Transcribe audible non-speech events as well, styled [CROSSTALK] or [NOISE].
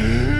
Mm-hmm. [LAUGHS]